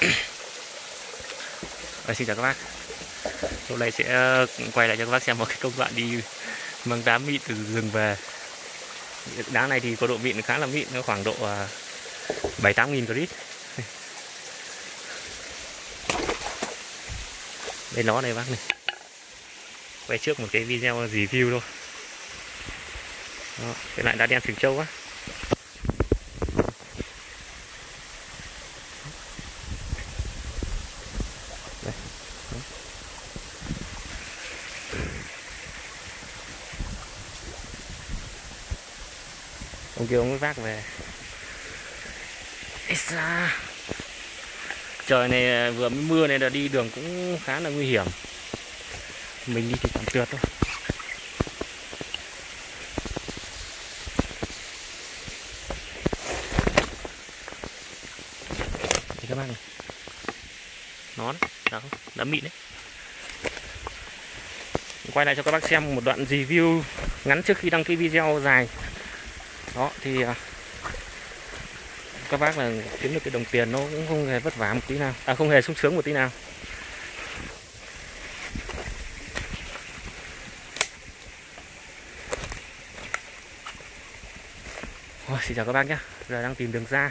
Rồi, xin chào các bác hôm nay sẽ ờ, quay lại cho các bác xem một cái công đoạn đi mang đá mịn từ rừng về. Đá này thì có độ mịn khá là mịn nó khoảng độ à, bảy tám nghìn lít đây nó này bác này. Quay trước một cái video review thôi. Đó, cái loại đá đen sừng trâu á. Ông kia ông mới vác về. Xa. trời này vừa mới mưa này là đi đường cũng khá là nguy hiểm. Mình đi thì chẳng trượt thôi. Thì các bác này nón đó đã mịn đấy. Quay lại cho các bác xem một đoạn review ngắn trước khi đăng ký video dài đó thì à, các bác là kiếm được cái đồng tiền nó cũng không hề vất vả một tí nào. À không hề sung sướng một tí nào. Rồi, xin chào các bác nhé giờ đang tìm đường ra.